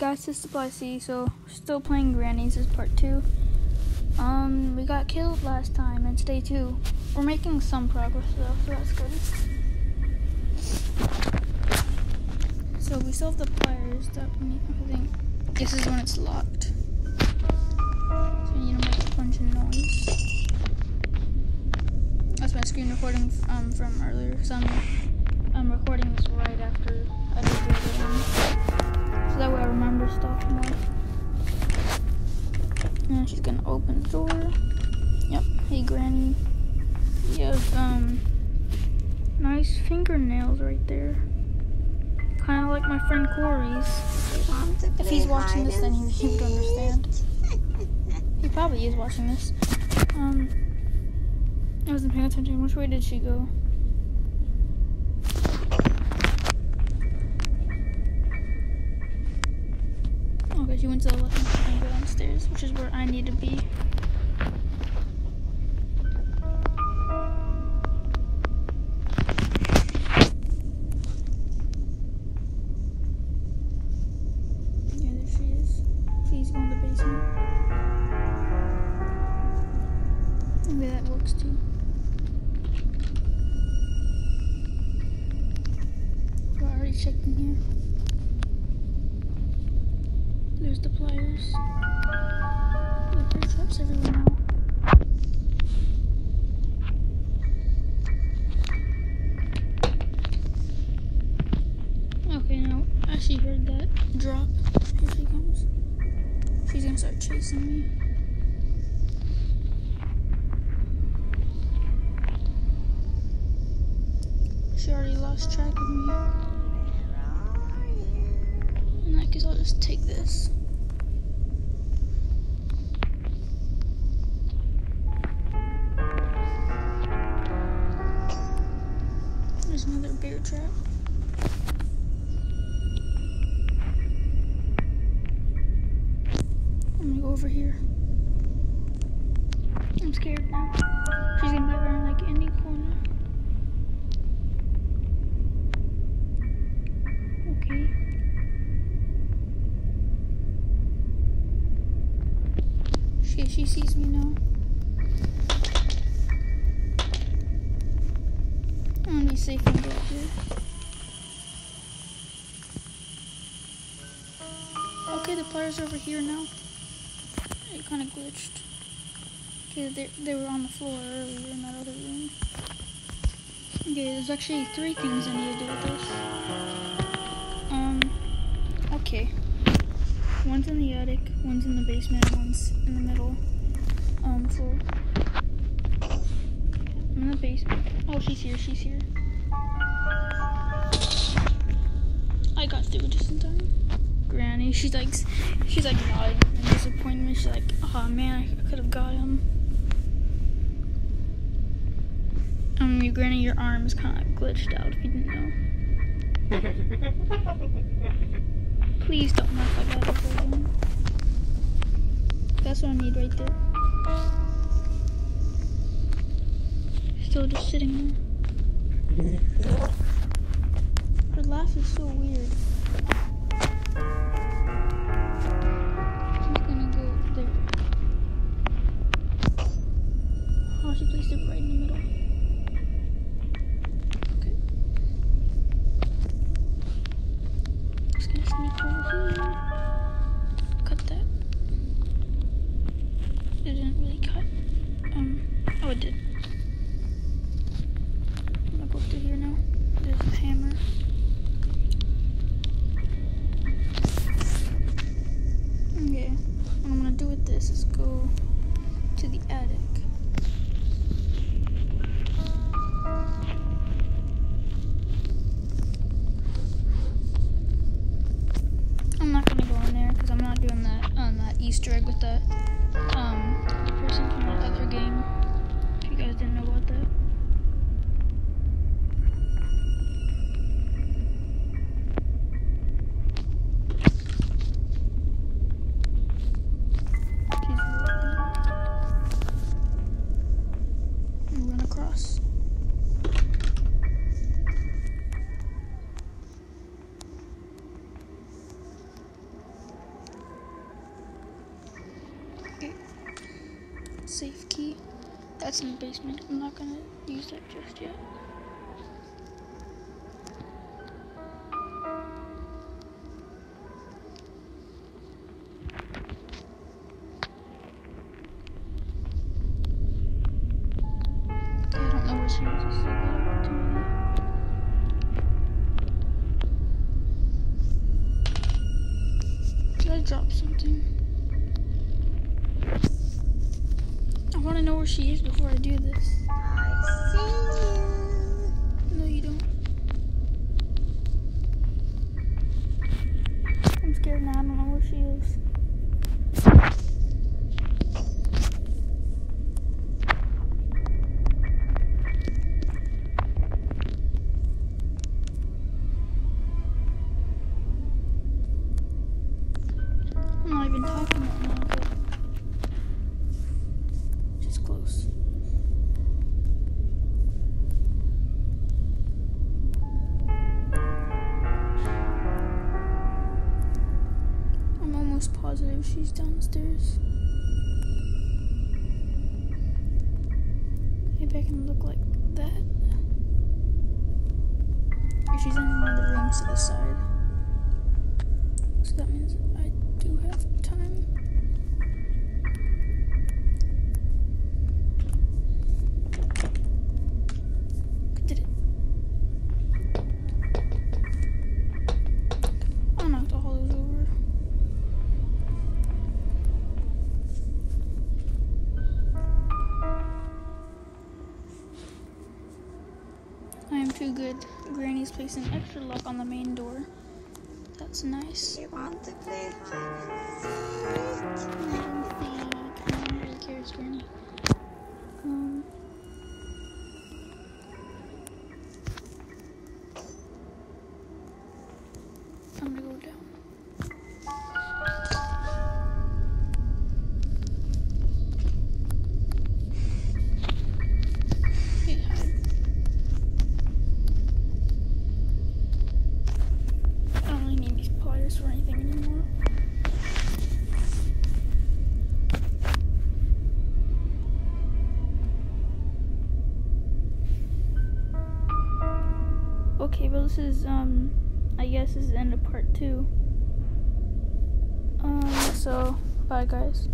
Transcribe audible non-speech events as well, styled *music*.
guys, it's Supply C, so still playing Grannies is part two. Um, we got killed last time, and today too. We're making some progress though, so that's good. So we still have the pliers that we need, I think. This is when it's locked. So you to make a bunch of noise. That's my screen recording um, from earlier, so I'm, I'm recording this right after I did the other one. And she's gonna open the door. Yep. Hey, Granny. He has, um, nice fingernails right there. Kind of like my friend Corey's. If he's watching this, then he, he would understand. He probably is watching this. Um, I wasn't paying attention. Which way did she go? She went to the left and go downstairs, which is where I need to be. Go in the basement. Maybe that works too. So I already checked in here. There's the pliers. Bird traps everywhere now. Okay, now I she heard that drop. Here she comes. She's gonna start chasing me. She already lost track of me. That case, I'll just take this. There's another bear trap. I'm gonna go over here. I'm scared now. She's gonna be around like any corner. Okay. She sees me now. I'm gonna be safe and go here. Okay, the are over here now. It kind of glitched. Okay, they, they were on the floor earlier in that other room. Okay, there's actually three things I need to do with this. One's in the attic, one's in the basement, and one's in the middle um, floor. I'm in the basement. Oh, she's here, she's here. I got through just in time. Granny, she's like, she's like nodding in disappointment. She's like, oh man, I could have got him. Um, your granny, your arm is kind of glitched out if you didn't know. *laughs* Please don't knock like that. That's what I need right there. Still just sitting there. Her laugh is so weird. She's gonna go there. Oh, she placed it right in the middle. Sneak over here. Cut. Um, oh it did. I'm gonna go through here now. There's a hammer. Okay, what I'm gonna do with this is go to the attic. I'm not gonna go in there because I'm not doing that on that Easter egg with that um from the other game. If you guys didn't know about that. Safe key. That's in the basement. I'm not gonna use that just yet. I don't know where she is. This is a good opportunity. Did I drop something? I want to know where she is before I do this. I see you. No, you don't. I'm scared now. I don't know where she is. I'm not even talking positive she's downstairs. Maybe I can look like that. Or she's in one of the rooms to the side. So that means I do have time. I am too good. Granny's placing extra lock on the main door. That's nice. You want to play hide I and seek? don't think no one really cares, Granny. Um. I'm gonna go Okay, well this is um I guess this is the end of part two. Um so bye guys.